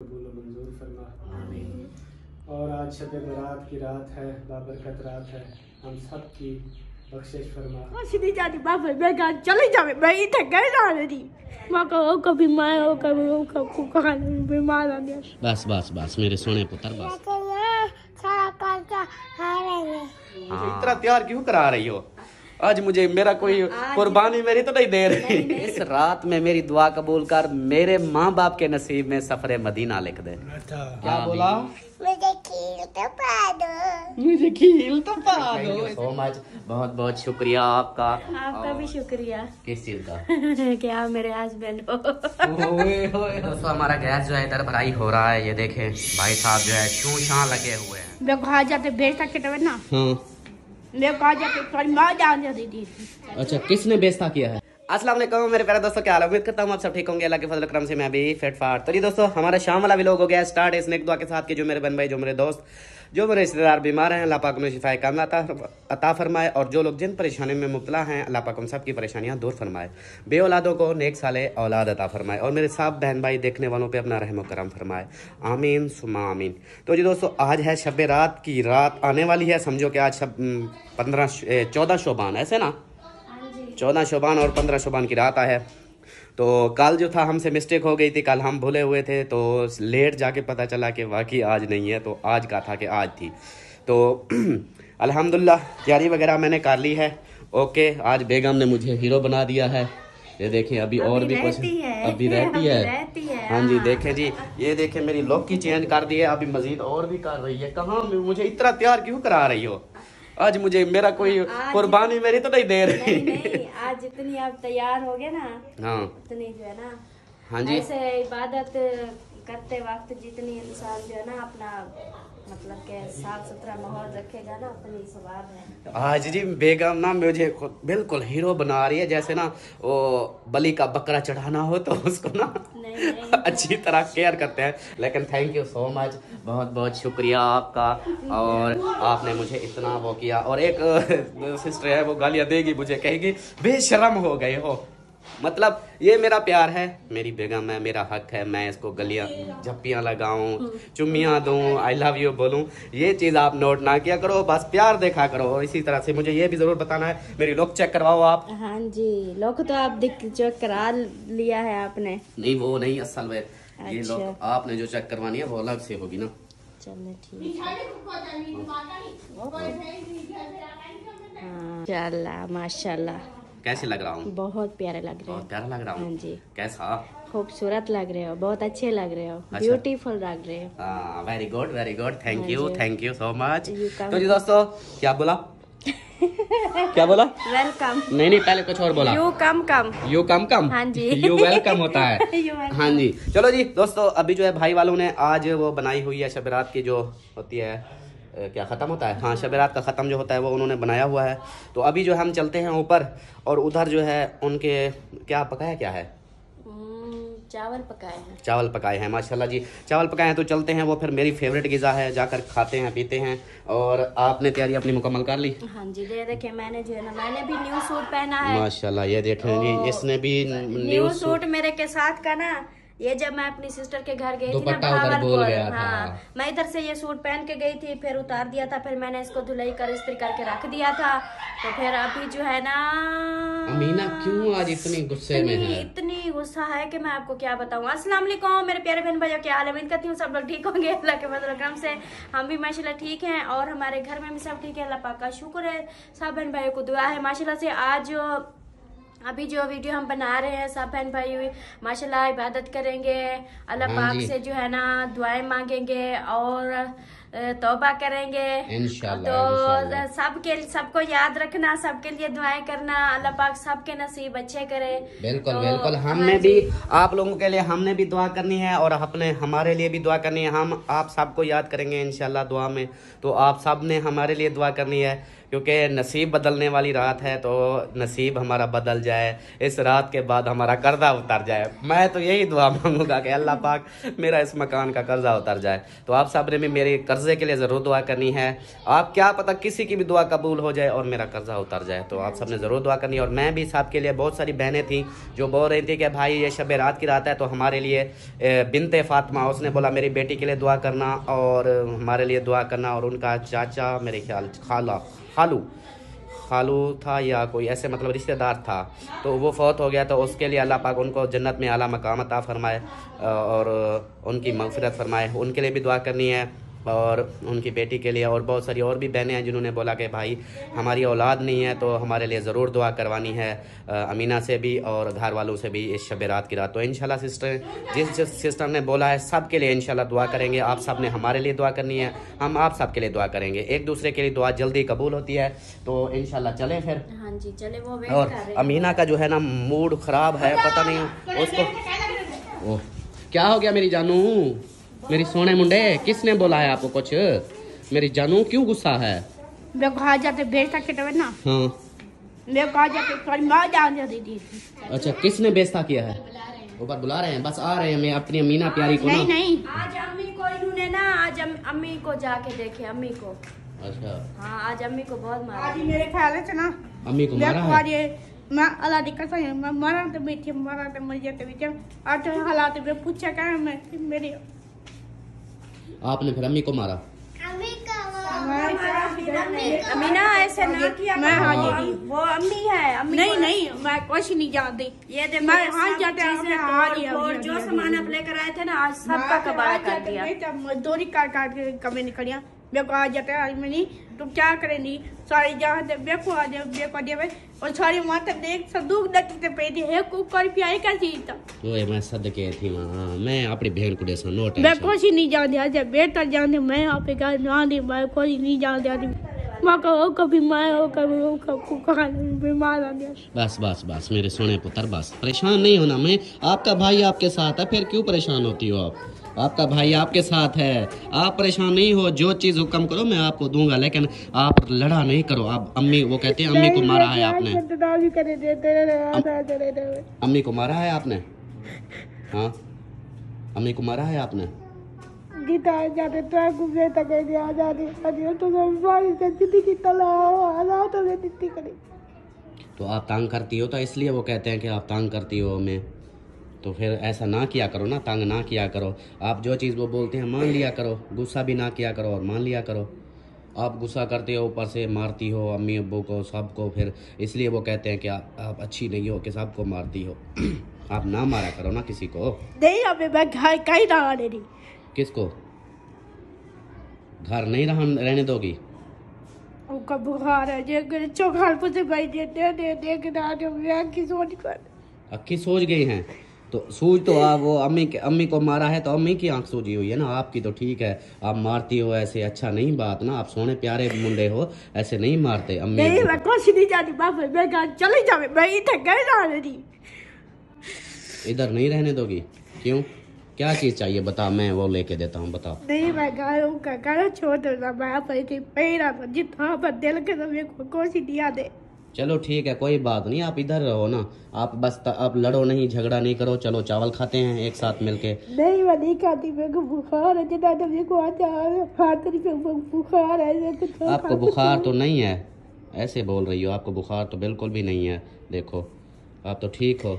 कबूल मंजूर फरमा। और आज शब बरात की रात है बाबरकत रात है। हम सब की बख्शिश फरमा। सीधी जाती बाबा चली जावे मैं इधर घर जा रही। माँ का कभी माँ हो कभी कभी खाने में बीमार आ गया। बस बस बस मेरे सोने पुत्र बस। सारा हारेंगे मुझे इतना तैयार क्यों करा रही हो? आज मुझे मेरा कोई कुर्बानी मेरी तो नहीं दे रही। इस रात में मेरी दुआ कबूल कर मेरे माँ बाप के नसीब में सफ़र मदीना लिख दे। क्या बोला? मुझे खीर तो पा दो। मुझे खील तो पा दो। सो मच बहुत बहुत शुक्रिया आपका। आपका भी शुक्रिया। किस चीज़ का? कि आप मेरे हस्बैंड हो? दोस्तों हमारा गैस जो है इधर भराई हो रहा है ये देखें। भाई साहब जो है शू शां लगे हुए हैं। मैं कहा जाते भेज सकते ना? अच्छा किसने बेस्ता किया है? असला मेरे प्यारे दोस्तों क्या हाल उम्मीद करता हूँ आप सब ठीक होंगे। अल्लाह के फजल करम से मैं भी फिट फाट। तो ये दोस्तों हमारा शाम वाला भी लोग हो गया स्टार्ट। है स्नेक दुआ के साथ के जो मेरे बन भाई जो मेरे दोस्त जो मेरे रिश्तेदार बीमार हैं अल्लाह पाक उन्हें शिफाए काम अता फरमाए और जो लोग जिन परेशानी में मुबला हैं अल्लाह पाक उन सबकी परेशानियाँ दूर फरमाए। बे औलादों को नेक साले औलाद अता फरमाए और मेरे साहब बहन भाई देखने वालों पर अपना रहम करम फरमाए। आमीन सुमा आमीन। तो जी दोस्तों आज है शब रात की रात आने वाली है। समझो कि आज शब पंद्रह चौदह शोबान ऐसे ना? चौदह शोबान और पंद्रह शोबान की रात है तो कल जो था हमसे मिस्टेक हो गई थी कल हम भूले हुए थे तो लेट जाके पता चला कि वाकई आज नहीं है तो आज का था कि आज थी। तो अल्हम्दुलिल्लाह तैयारी वगैरह मैंने कर ली है। ओके आज बेगम ने मुझे हीरो बना दिया है। ये देखिए अभी अभी और भी कुछ अभी रहती है। रहती है, हाँ जी देखें जी ये देखें मेरी लुक की चेंज कर दी है। अभी मजीद और भी कर रही है। कहाँ मुझे इतना तैयार क्यों करा रही हो? आज मुझे मेरा कोई कुर्बानी मेरी तो नहीं दे रही। नहीं नहीं आज जितनी आप तैयार हो गए ना हाँ। उतनी जो है ना हाँ जी। ऐसे इबादत करते वक्त जितनी इंसान जो है ना अपना मतलब के साफ़ सुथरा माहौल रखेगा ना उतनी सवाब है। आज जी बेगम ना मुझे बिल्कुल हीरो बना रही है जैसे ना वो बलि का बकरा चढ़ाना हो तो उसको ना नहीं नहीं अच्छी तरह केयर करते हैं। लेकिन थैंक यू सो मच बहुत बहुत शुक्रिया आपका। और आपने मुझे इतना वो किया। और एक सिस्टर है वो गालियाँ देगी मुझे कहेगी बेशरम हो गए हो। मतलब ये मेरा प्यार है। मेरी बेगम है मेरा हक है मैं इसको गलियाँ झप्पियाँ लगाऊँ चुम्मियाँ दूँ आई लव यू बोलूँ। ये चीज़ आप नोट ना किया करो बस प्यार देखा करो। और इसी तरह से मुझे ये भी ज़रूर बताना है मेरी लुक चेक करवाओ आप। हाँ जी लोग तो आप दिख जो करा लिया है आपने। नहीं वो नहीं असल में। ये अच्छा। लोग आपने जो चेक करवानी है वो अलग से होगी ना। चलो ठीक हाँ। माशाल्लाह माशाल्लाह। कैसे लग रहा हूँ? बहुत प्यारे लग रहे हो। प्यारा लग रहा हाँ? हूँ जी। कैसा? खूबसूरत लग रहे हो बहुत अच्छे लग रहे हो अच्छा। ब्यूटीफुल लग रहे हो। Very good very good thank you thank you so much तो जी दोस्तों क्या बोला? क्या बोला? वेलकम नहीं नहीं पहले कुछ और बोला। You come come you come कम हाँ जी। यू वेलकम होता है। हाँ जी। चलो जी दोस्तों अभी जो है भाई वालों ने आज वो बनाई हुई है शब रात की जो होती है क्या ख़त्म होता है? हाँ शब रात का ख़त्म जो होता है वो उन्होंने बनाया हुआ है। तो अभी जो हम चलते हैं ऊपर और उधर जो है उनके क्या पकाया क्या है? चावल पकाए हैं। चावल पकाए हैं माशाल्लाह जी। चावल पकाए हैं तो चलते हैं वो फिर मेरी फेवरेट गिज़ा है जाकर खाते हैं पीते हैं। और आपने तैयारी अपनी मुकम्मल कर ली? हाँ जी ये देखिए मैंने जो है ना मैंने भी न्यू सूट पहना है। माशाल्लाह ये देखें जी इसने भी न्यू सूट मेरे के साथ का ना ये जब मैं अपनी सिस्टर के घर गई थी ना भावलपुर बोल गया था। हाँ मैं इधर से ये सूट पहन के गई थी फिर उतार दिया था फिर मैंने इसको धुलाई कर इस्त्री करके रख दिया था। तो फिर अभी जो है ना अमीना क्यों आज इतनी गुस्से में है? इतनी गुस्सा है कि मैं आपको क्या बताऊँ? असला मेरे प्यारे बहन भाइयों क्या हाल है? उम्मीद करती हूँ सब लोग ठीक होंगे अल्लाह के करम से। हम भी माशाल्लाह ठीक हैं और हमारे घर में भी सब ठीक है अल्लाह पाक का शुक्र है। सब बहन भाइयों को दुआ है माशाल्लाह से आज अभी जो वीडियो हम बना रहे हैं सब बहन भाई माशाल्लाह इबादत करेंगे। अल्लाह हाँ पाक से जो है ना दुआएँ मांगेंगे और तोबा करेंगे। तो। सबके सबको याद रखना सबके लिए दुआएँ करना। अल्लाह पाक सबके नसीब अच्छे करे। बिल्कुल तो, बिल्कुल। हाँ हमने। भी आप लोगों के लिए हमने भी दुआ करनी है और अपने हमारे लिए भी दुआ करनी है। हम आप सबको याद करेंगे इनशाला दुआ में। तो आप सबने हमारे लिए दुआ करनी है। क्योंकि नसीब बदलने वाली रात है तो नसीब हमारा बदल जाए, इस रात के बाद हमारा कर्जा उतर जाए। मैं तो यही दुआ मांगूँगा कि अल्लाह पाक मेरा इस मकान का कर्जा उतर जाए। तो आप सबने भी मेरे कर्जे के लिए ज़रूर दुआ करनी है। आप क्या पता किसी की भी दुआ कबूल हो जाए और मेरा कर्जा उतर जाए। तो आप सबने ज़रूर दुआ करनी है। और मैं भी साहब के लिए बहुत सारी बहनें थी जो बोल रही थी कि भाई, ये शब रात की रात है तो हमारे लिए बिनते फातमा, उसने बोला, मेरी बेटी के लिए दुआ करना और हमारे लिए दुआ करना और उनका चाचा, मेरे ख्याल, खाला खालू। खालू था या कोई ऐसे मतलब रिश्तेदार था। तो वो फौत हो गया तो उसके लिए अल्लाह पाक उनको जन्नत में आला मकाम अता फरमाए और उनकी मगफरत फरमाए। उनके लिए भी दुआ करनी है। और उनकी बेटी के लिए और बहुत सारी और भी बहनें हैं जिन्होंने बोला कि भाई हमारी औलाद नहीं है तो हमारे लिए ज़रूर दुआ करवानी है अमीना से भी और घर वालों से भी इस शब रात की रात। तो इन सिस्टर जिस जिस सिस्टर ने बोला है सब के लिए इन दुआ करेंगे। आप सबने हमारे लिए दुआ करनी है हम आप सब के लिए दुआ करेंगे। एक दूसरे के लिए दुआ जल्दी कबूल होती है तो इन चले फिर। हाँ जी चले वो और अमीना का जो है ना मूड ख़राब है पता नहीं उसको ओह क्या हो गया मेरी जानू? मेरी सोने मुंडे किसने बोला है आपको कुछ? मेरी जानू क्यों गुस्सा है? मैं कहा जाते बेचता कितने ना। हाँ। मैं कहा जाते तुम्हारी माँ जान जाती थी। अच्छा किसने बेचता किया है? ऊपर बुला रहे हैं बस आ रहे हैं मैं अपनी मीना प्यारी को नहीं नहीं। आज अम्मी को इन्होंने ना आज अम्मी को जाके देखे अम्मी को। अच्छा। हाँ आज अम्मी को बहुत मारा। आज मेरे ख्याल से ना अम्मी को मारा है? मैं अल्लाह की कसम है मैं मरा तो बैठी मरा तो मर जाते बैठे आज हालात में पूछा क्या मैं मेरी आपने फिर अम्मी को मारा। अमीना ऐसे ना किया मैं हाजिर वो अम्मी है अम्मी नहीं नहीं मैं कुछ नहीं जानती। ये दे मैं हाँ हाथ जाते हैं, हाँ ही अभी- जो सामान आप लेकर आए थे ना आज सबका कबाड़ कर दिया। मजदूरी काट काट के कमे निकलिया मेरे को आ जाते हैं आज मैं नहीं तुम क्या करेंगी सारी जहाँ दे बेको आ जाए बेको दे और सारी माता देख संदूक दकी ते पे है कुकर भी आई का था ओए मैं सदके थी वहाँ। मैं अपनी बहन को देसा नो मैं कुछ ही नहीं जानती आज बेटा जानते मैं यहाँ पे घर ना दी मैं कुछ ही नहीं जानती आज माँ का हो कभी मैं हो कभी हो कभी कहाँ बीमार आ गया। बस बस बस मेरे सोने पुत्र बस। परेशान नहीं होना मैं आपका भाई आपके साथ है फिर क्यों परेशान होती हो आप? आपका भाई आपके साथ है। आप परेशान नहीं हो जो चीज़ हुक्म करो मैं आपको दूँगा लेकिन आप लड़ा नहीं करो। आप अम्मी वो कहते हैं अम्मी को मारा है आपने। अम्मी को मारा है आपने? हाँ? अम्मी को मारा है आपने? जाते तो घूमने तक आ जाते अरे तो बारिश करी। तो आप तंग करती हो तो इसलिए वो कहते हैं कि आप तंग करती हो हमें। तो फिर ऐसा ना किया करो ना तंग ना किया करो आप जो चीज़ वो बोलते हैं मान लिया करो गुस्सा भी ना किया करो और मान लिया करो आप गुस्सा करते हो ऊपर से मारती हो अम्मी अबू को सबको फिर इसलिए वो कहते हैं कि आप, आप अच्छी नहीं हो कि सबको मारती हो आप ना मारा करो ना किसी को नहीं अबे मैं घर कहीं ना आने दी किसको घर नहीं रह, रहने दोगी उनका बुखार है चौखाल पुसे भाई दे दे अक्की सोच गई हैं तो सूझ तो आप वो अम्मी के अम्मी को मारा है तो अम्मी की आँख सूझी हुई है ना? आपकी तो ठीक है। आप मारती हो ऐसे अच्छा नहीं बात ना। आप सोने प्यारे मुंडे हो ऐसे नहीं मारते अम्मी नहीं मैं कुछ नहीं जाती बाप मैं घर चली जावे मैं इधर कहीं ना आने दी इधर नहीं रहने दोगी? क्यों? क्या चीज़ चाहिए? बता मैं वो लेके देता हूँ बताओ। नहीं मैं घर उनका घर छोड़ दूँगा मैं पैरा जितना दिल के तो मेरे को कुछ दिया दे चलो ठीक है कोई बात नहीं आप इधर रहो ना। आप बस आप लड़ो नहीं झगड़ा नहीं करो चलो चावल खाते हैं एक साथ मिलके। नहीं मैं नहीं खाती मेरे को बुखार है जितना तो मेरे को पे बुखार है जैसे तो आपको बुखार तो नहीं है? ऐसे बोल रही हो आपको बुखार तो बिल्कुल भी नहीं है। देखो आप तो ठीक हो।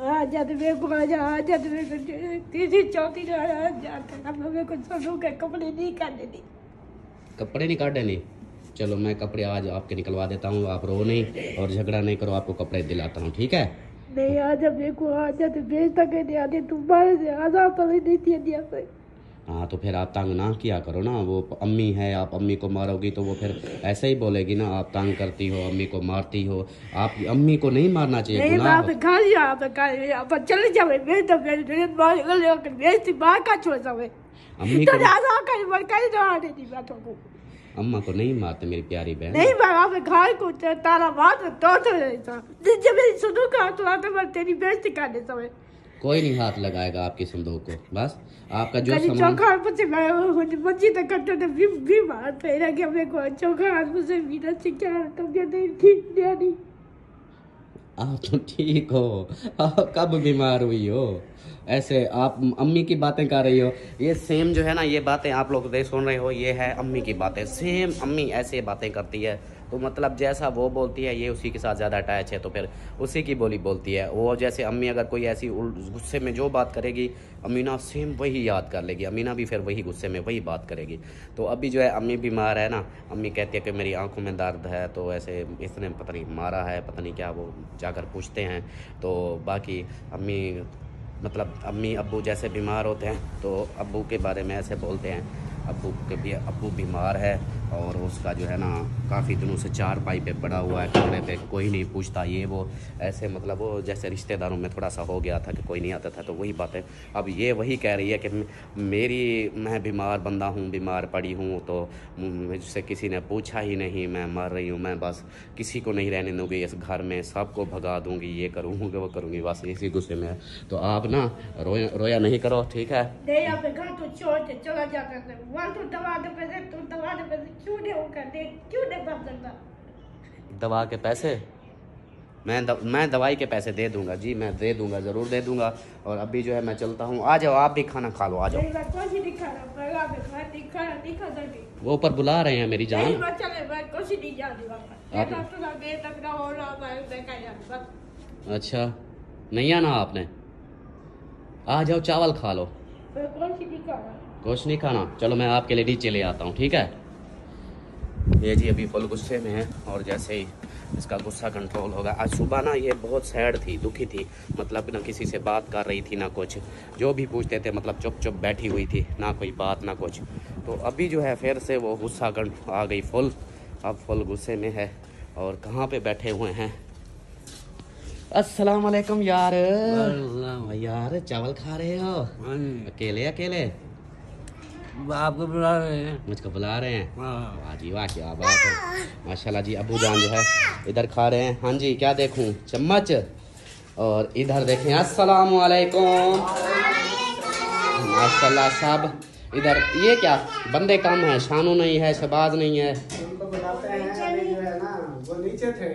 आ मेरे को आ जा आ मेरे को तीसरी चौथी आ जाते अब मेरे को सोनू के कपड़े नहीं करने दी। कपड़े नहीं काटे नहीं चलो मैं कपड़े आज आपके निकलवा देता हूँ आप रो नहीं और झगड़ा नहीं करो आपको कपड़े दिलाता हूँ ठीक है? नहीं आ जा मेरे को आ जाते तक नहीं आते तुम बाहर से तो नहीं देती है दिया से। हाँ तो फिर आप तंग ना किया करो ना वो अम्मी है आप अम्मी को मारोगी तो वो फिर ऐसे ही बोलेगी ना आप तंग करती हो अम्मी को मारती हो आप अम्मी को नहीं मारना चाहिए नहीं आप आप चले मैं तो मेरे मेरे गले होकर बेचती बाहर का छोड़ अम्मी तो को ज़्यादा कर बोल कर दो आने दी बातों को अम्मा को नहीं मारते मेरी प्यारी बहन। नहीं मैं आप घर को तो तारा बात तो तो जब मैं सुनू का तो आता मैं तेरी बेइज्जती करने समय कोई नहीं हाथ लगाएगा आपकी संदूक को बस। आपका जो सामान चौखा मुझे मैं बच्ची तक कट्टो ने भी भी मार फेरा के मेरे को चौखा हाथ मुझे क्या तो ये नहीं ठीक नहीं। आप तो ठीक हो। आप कब बीमार हुई हो? ऐसे आप अम्मी की बातें कर रही हो। ये सेम जो है ना, ये बातें आप लोग देख सुन रहे हो, ये है अम्मी की बातें। सेम अम्मी ऐसे बातें करती है। तो मतलब जैसा वो बोलती है, ये उसी के साथ ज़्यादा अटैच है। तो फिर उसी की बोली बोलती है। वो जैसे अम्मी अगर कोई ऐसी गुस्से में जो बात करेगी, अमीना सेम वही याद कर लेगी। अमीना भी फिर वही गुस्से में वही बात करेगी। तो अभी जो है अम्मी बीमार है ना, अम्मी कहती है कि मेरी आँखों में दर्द है तो ऐसे इसने पता नहीं मारा है, पता नहीं क्या वो जाकर पूछते हैं। तो बाकी अम्मी मतलब अम्मी अबू जैसे बीमार होते हैं तो अबू के बारे में ऐसे बोलते हैं, अब्बू के भी, अब्बू बीमार है और उसका जो है ना काफ़ी दिनों से चार पाई पे पड़ा हुआ है, कमरे पे कोई नहीं पूछता ये वो। ऐसे मतलब वो जैसे रिश्तेदारों में थोड़ा सा हो गया था कि कोई नहीं आता था तो वही बातें अब ये वही कह रही है कि मेरी, मैं बीमार बंदा हूँ, बीमार पड़ी हूँ तो मुझसे किसी ने पूछा ही नहीं, मैं मर रही हूँ, मैं बस किसी को नहीं रहने दूँगी, इस घर में सबको भगा दूँगी, ये करूँगी, वो करूँगी, बस इसी गुस्से में तो आप ना रोया रोया नहीं करो, ठीक है? तो तो दवा तो दवा क्यों दे वो कर दे? क्यों दे करता दवा के पैसे? मैं द, मैं दवाई के पैसे दे दूँगा जी मैं दे दूँगा ज़रूर दे दूँगा। और अभी जो है मैं चलता हूँ। आ जाओ आप भी खाना खा लो आ जाओ। वो ऊपर बुला रहे हैं मेरी जान। तो अच्छा नहीं आना आपने? आ जाओ चावल खा लो। रहा कुछ नहीं खाना। चलो मैं आपके लिए नीचे ले आता हूँ ठीक है? ये जी अभी फुल गुस्से में है और जैसे ही इसका गुस्सा कंट्रोल होगा। आज सुबह ना ये बहुत सैड थी दुखी थी। मतलब ना किसी से बात कर रही थी ना कुछ। जो भी पूछते थे मतलब चुप चुप बैठी हुई थी ना कोई बात ना कुछ। तो अभी जो है फिर से वो गुस्सा आ गई फुल। अब फुल गुस्से में है और कहाँ पे बैठे हुए हैं? अस्सलाम वालेकुम यार। यार चावल खा रहे हो। अकेले अकेले? आपको बुला रहे हैं। मुझको बुला रहे हैं? हाँ। वाह जी वाह क्या बात है। माशाल्लाह जी अबू जान जो है इधर खा रहे हैं। हाँ जी क्या देखूँ? चम्मच। और इधर देखें अस्सलाम वालेकुम माशाल्लाह सब इधर ये क्या? बंदे कम है शानू नहीं है शबाज नहीं है। उनको बुलाते हैं अभी जो है ना वो नीचे थे।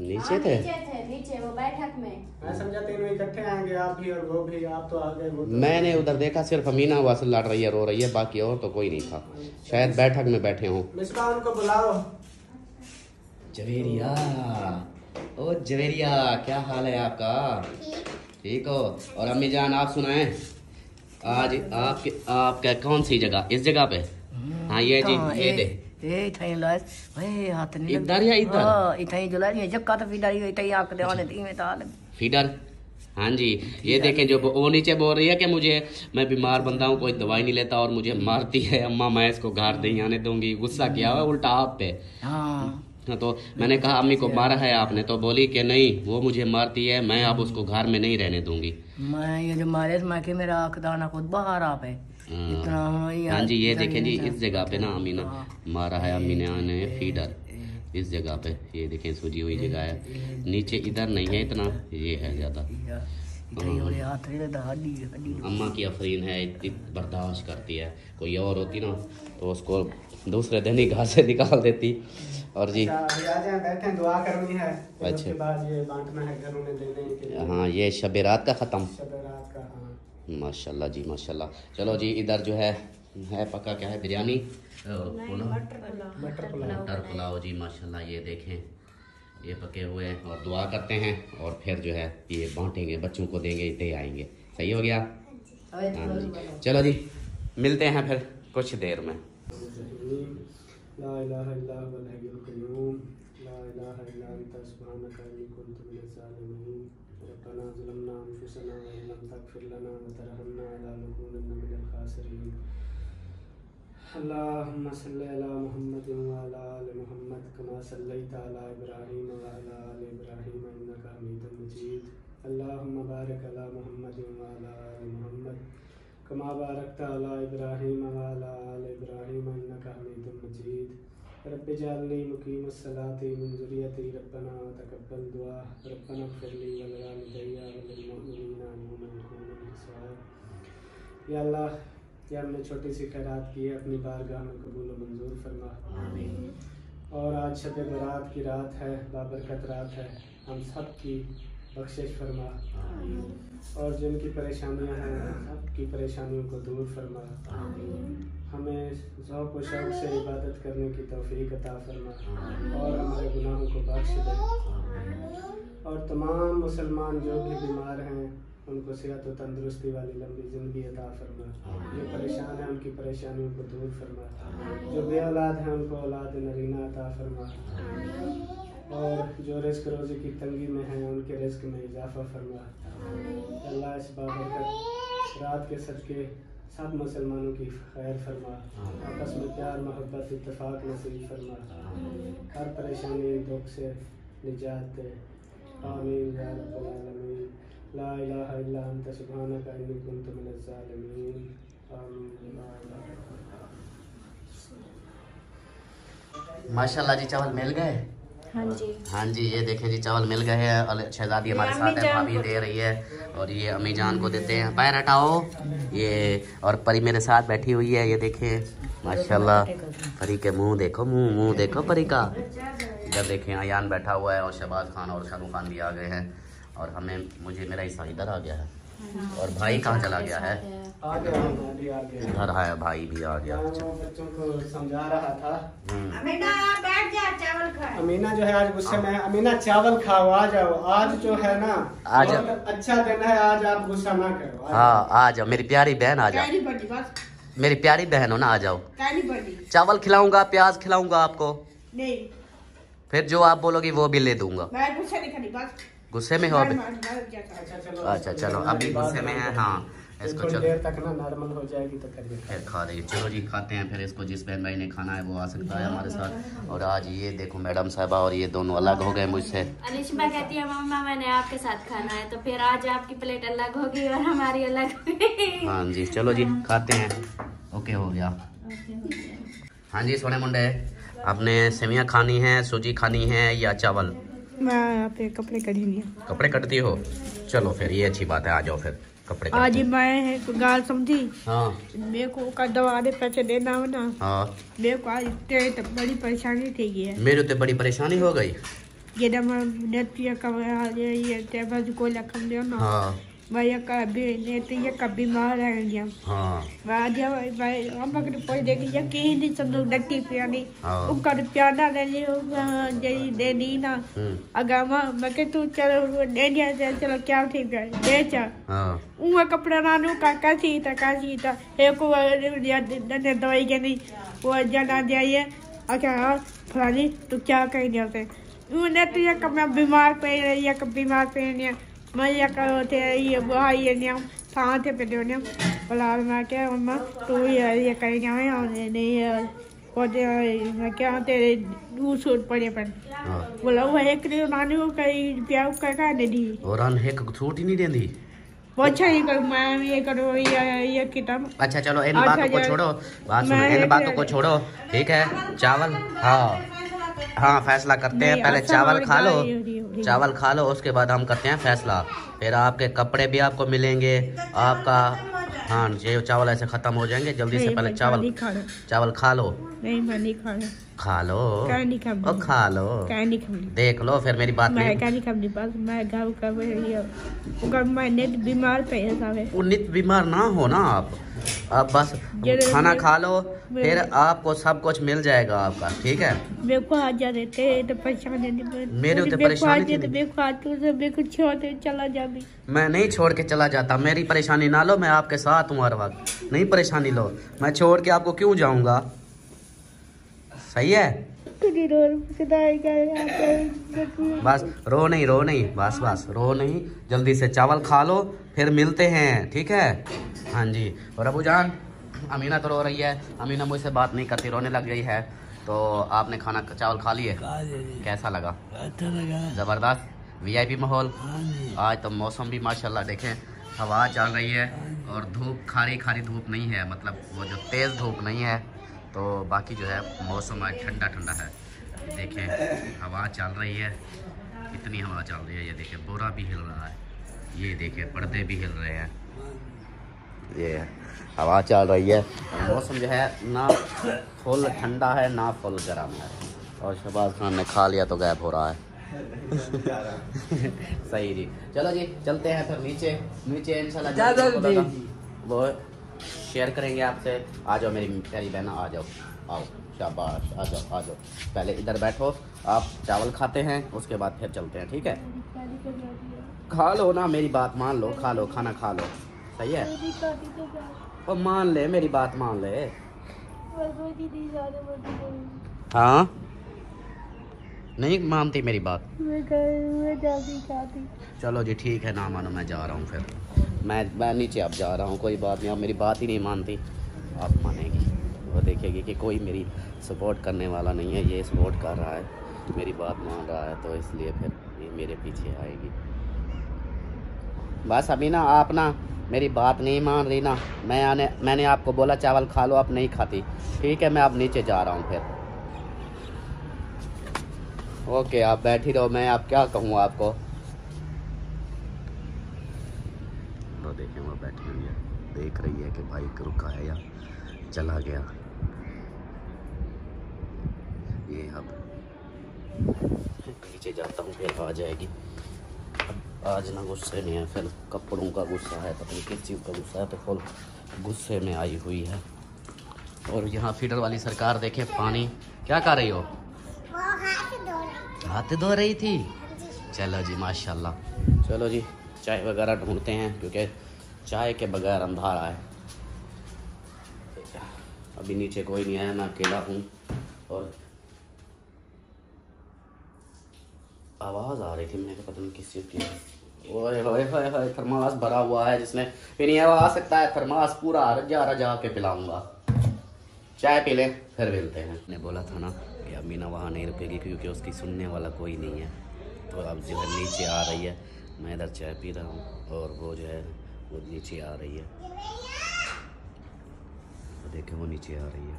नीचे थे नीचे थे नीचे वो बैठक में मैं समझा तीनों इकट्ठे आएँगे आप भी और वो भी आप तो आ गए वो तो मैंने उधर देखा सिर्फ़ अमीना से लड़ रही है रो रही है बाकी और तो कोई नहीं था। शायद बैठक में बैठे हों। मिसबा उनको बुलाओ। जवेरिया ओ जवेरिया क्या हाल है आपका? ठीक हो। और अम्मी जान आप सुनाए। आज आपके आपका कौन सी जगह? इस जगह पे? हाँ ये जी ये दे ए थई लस ए हाथ नहीं इधर या इधर? हाँ इथई जो लाई जक्का तो फिदारी इथई आक दे आने दी में ताल। फीडर। हाँ जी ये देखें जो वो नीचे बोल रही है कि मुझे मैं बीमार बंदा हूँ कोई दवाई नहीं लेता और मुझे मारती है अम्मा मैं इसको घर नहीं आने दूँगी। गुस्सा किया हुआ उल्टा आप पे। हाँ, तो मैंने कहा अम्मी को मारा है आपने। तो बोली कि नहीं वो मुझे मारती है मैं अब उसको घर में नहीं रहने दूँगी। मैं ये जो मारे मैं के मेरा खुद बाहर आ पे हाँ। हाँ जी ये देखें जी इस जगह पे ना अमीना हाँ। मारा है अम्मी ने फीडर। इस जगह पे। ये देखें सूजी हुई जगह है। नीचे इधर नहीं है इतना ये है ज़्यादा। हड्डी हड्डी अम्मा की अफरीन है इतनी बर्दाश्त करती है। कोई और होती ना तो उसको दूसरे दिन ही घर से निकाल देती। और जी। अच्छा है। अच्छा। उसके बाद ये बांटना है घरों में देने के लिए। हाँ ये शब रात का ख़त्म। हाँ। माशाल्लाह जी माशाल्लाह। चलो जी इधर जो है है पक्का क्या है? बिरयानी? मटर पुलाव। मटर पुलाव। जी माशाल्लाह ये देखें। ये पके हुए हैं और दुआ करते हैं और फिर जो है ये बांटेंगे बच्चों को देंगे दे आएँगे। सही हो गया? हाँ जी। चलो जी मिलते हैं फिर कुछ देर में। ला इलाहा इल्ला हुवल हय्युल क़य्यूम। ला इलाहा इल्ला अंता सुब्हानका इन्नी कुन्तु मिनज़ ज़ालिमीन रब्बना ज़लमना अनफुसना व इन लम तगफिर लना व तरहमना लनकुनन्ना मिनल खासिरीन अल्लाहुम्मा सल्लि अला मुहम्मद व अला आलि मुहम्मद कमा सल्लैता अला इब्राहीम इब्राहीम हमीदुम मजीद अल्लाहुम्मा बारिक अला आलि मुहम्मद कमा बारकता अला इब्राहीम इब्राहीम मजीद रब्बि जअलनी मुकीमस्सलाति मिन ज़ुर्रियति रब्बना व दुआ रब्बना इग़फिर ली व लिवालिदैया व लिलमुमिनीना यौम यक़ूमुल हिसाब या अल्लाह ये हमने छोटी सी खैरात की है अपनी बारगाह में कबूल मंजूर फरमा। और आज शब बरात की रात है बाबरकत रात है। हम सब की बख्शिश फरमा। और जिनकी परेशानियाँ हैं सबकी परेशानियों को दूर फरमा। हमें शौक व शौक से इबादत करने की तौफीक अता फरमा। और हमारे गुनाहों को बख्श दे। और तमाम मुसलमान जो भी बीमार हैं उनको सेहत व तंदुरुस्ती वाली लंबी ज़िंदगी अदा फरमा। जो परेशान हैं उनकी परेशानियों को दूर फरमा। जो बे औलाद हैं उनको औलाद नरीना अता फरमा। और जो रिस्क रोज़ी की तंगी में हैं उनके रिस्क में इजाफा फरमा। अल्लाह इस बाबरकत रात के सदके सब मुसलमानों की खैर फरमा। आपस में प्यार मोहब्बत इत्तेफाक नसीब फरमा। हर परेशानी दुख से निजात दे। आमीन सुब्हानका इन्नी कुन्तु मिनज़ ज़ालिमीन आमीन ला इलाहा इल्ला माशाल्लाह जी चावल मिल गए? हाँ जी। हाँ जी ये देखें जी चावल मिल गए हैं और शहजादी हमारे साथ है भाभी दे रही है और ये अम्मी जान को देते हैं। पैर हटाओ। ये और परी मेरे साथ बैठी हुई है ये देखें। माशाल्लाह परी के मुँह देखो मुँह मुँह देखो परी का। इधर देखें अयान बैठा हुआ है और शहबाज खान और शाहरुख खान भी आ गए हैं। और हमें मुझे मेरा हिस्सा इधर आ गया है। और भाई कहाँ चला गया है? आ गया मैं भी आ गया। इधर है भाई भी आ गया। बच्चों को समझा रहा था। हम्म, बैठ जा चावल खा। अमीना जो है आज गुस्से में है। अमीना चावल खाओ आ जाओ। आज जो है ना आज- अच्छा दिन है। आज आप गुस्सा ना करो। हाँ आ जाओ मेरी प्यारी बहन आ जाओ मेरी प्यारी बहन हो ना आ जाओ। चावल खिलाऊँगा प्याज खिलाऊँगा आपको। नहीं। फिर जो आप बोलोगी वो भी ले दूँगा। मैं गुस्से में हो अभी? हूँ। अच्छा चलो। अच्छा अभी गुस्से में है हाँ इसको चलो। देर तक ना नॉर्मल हो जाएगी तो करिए फिर खा चलो जी खाते हैं फिर इसको जिस बहन भाई ने खाना है वो आ सकता है हमारे साथ। और आज ये देखो मैडम साहबा और ये दोनों अलग हो गए मुझसे। अनिशमा कहती है मम्मा मैंने आपके साथ खाना है। तो फिर आज आपकी प्लेट अलग होगी और हमारी अलग होगी। हाँ जी चलो जी खाते हैं। ओके हो गया। हाँ जी सोने मुंडे आपने सेवियाँ खानी है सूजी खानी है या चावल? मैं यहाँ पे कपड़े कढ़ी नहीं कपड़े कटती हो? चलो फिर ये अच्छी बात है आ जाओ फिर कपड़े आज हैं। मैं गाल समझी? हाँ। मेरे को का दवा दे पैसे देना हो ना? हाँ। मेरे को आज इतने तो बड़ी परेशानी थी है मेरे तो बड़ी परेशानी हो गई। ये दम का ये ये टेबल को लखन दियो ना? हाँ। मैं ये कभी नेतिया का बीमार है। गया हाँ मैं जब मैं हम अगर कोई देखी ये कहीं नहीं समझो डट्टी पियानी हाँ। उनका प्याना ले लियो दे दे दी ना। मैं मैं के चलो दे दिया चल चलो क्या ठीक है? दे चा हाँ। उमा कपड़ा नानू का कैसी था कैसी था। एक को दने दवाई के नहीं वो जना जाइए अच्छा हाँ फलानी तू क्या कह दिया थे उन्हें तो ये कब बीमार पे ये कब बीमार पे नहीं मैं ये कहो थे ये वो ये नहीं कहाँ थे पे दो नहीं बोला मैं क्या मम्मा तू ये गया है। नहीं दे मैं क्या तेरे दूर सूट पड़े पर। हाँ। बोला वो एक दिन नानू को कहीं प्याव का का नहीं दी? और अन एक छूट ही नहीं देंदी। वो अच्छा ये करो मैं ये करो ये ये किताब अच्छा चलो इन बातों को छोड़ो। बात सुनो मैं इन बातों को छोड़ो। ठीक है? चावल? हाँ। हाँ फैसला करते हैं। पहले चावल खा लो। चावल खा लो उसके बाद हम करते हैं फैसला। फिर आपके कपड़े भी आपको मिलेंगे। आपका हाँ ये चावल ऐसे खत्म हो जाएँगे। जल्दी से पहले चावल चावल खा लो। नहीं मैं नहीं खा लो। ओ खा लो। देख लो फिर मेरी बात मैं नहीं बस मैं का बीमार पे वो नित बीमार ना हो ना आप। अब बस खाना खा लो फिर आपको सब कुछ मिल जाएगा आपका ठीक है? मेरे को आ जा देते तो परेशान मेरे। को परेशानी आ थी जाती मैं नहीं छोड़ के चला जाता। मेरी परेशानी ना लो मैं आपके साथ हूँ हर वक्त। नहीं परेशानी लो। मैं छोड़ के आपको क्यों जाऊँगा? सही है? बस रो नहीं रो नहीं। बस बस रो नहीं। जल्दी से चावल खा लो फिर मिलते हैं ठीक है? हाँ जी। और अबू जान अमीना तो रो रही है। अमीना मुझसे बात नहीं करती रोने लग गई है। तो आपने खाना चावल खा लिए। कैसा लगा? अच्छा लगा। ज़बरदस्त। वीआईपी माहौल। आज तो मौसम भी माशाल्लाह देखें हवा चल रही है और धूप खारी खारी धूप नहीं है मतलब वो जो तेज़ धूप नहीं है तो बाकी जो है मौसम आज ठंडा ठंडा है। देखें हवा चल रही है इतनी हवा चल रही है ये देखें बोरा भी हिल रहा है ये देखें पर्दे भी हिल रहे हैं। ये हवा चल रही है। मौसम जो है ना फुल ठंडा है ना फुल गर्म है। और शहबाज खान ने खा लिया तो गैप हो रहा है। सही जी। चलो जी चलते हैं फिर नीचे नीचे इंशाल्लाह वो शेयर करेंगे आपसे। आ जाओ मेरी प्यारी बहन आ जाओ। आओ शाबाश आ जाओ आ जाओ। पहले इधर बैठो आप चावल खाते हैं उसके बाद फिर चलते हैं ठीक है? खा लो ना मेरी बात मान लो खा लो खाना खा लो। सही है? ओ मान ले मेरी बात मान ले। हाँ? नहीं मानती मेरी बात? चलो जी ठीक है ना मानो मैं जा रहा हूँ फिर। मैं मैं नीचे अब जा रहा हूँ कोई बात नहीं अब मेरी बात ही नहीं मानती। आप मानेगी। वो देखेगी कि कोई मेरी सपोर्ट करने वाला नहीं है ये सपोर्ट कर रहा है। मेरी बात मान रहा है तो इसलिए फिर ये मेरे पीछे आएगी। बस अभी ना आप ना मेरी बात नहीं मान रही ना मैं आने मैंने आपको बोला चावल खा लो आप नहीं खाती। ठीक है मैं अब नीचे जा रहा हूँ फिर। ओके, आप बैठी रहो, मैं आप क्या कहूँ आपको? वो देखें वो बैठी हुई है। देख रही है कि भाई रुका है या चला गया। ये अब नीचे जाता हूँ, फिर आ जाएगी। आज ना गुस्से में है, फिर कपड़ों का गुस्सा है, पता नहीं किस चीज़ का गुस्सा है तो फुल गुस्से में आई हुई है। और यहाँ फीडर वाली सरकार, देखे, पानी, क्या कर रही हो? हाथ धो रही थी। चलो जी माशाल्लाह। चलो जी चाय वगैरह ढूंढते हैं क्योंकि चाय के बगैर अंधारा है अभी नीचे कोई नहीं आया मैं अकेला हूँ और आवाज़ आ रही थी मैंने पता नहीं किस चीज़ की ओए होए होए होए थर्मास भरा हुआ है जिसमें फिर नहीं आ सकता है थर्मास पूरा रजा रजा के पिलाऊँगा। चाय पी लें फिर मिलते हैं। ने बोला था ना कि अब मीना वहाँ नहीं रुकेगी क्योंकि उसकी सुनने वाला कोई नहीं है। तो अब जो है नीचे आ रही है। मैं इधर चाय पी रहा हूँ और वो जो है, वो नीचे आ रही है। तो देखे, वो नीचे आ रही है।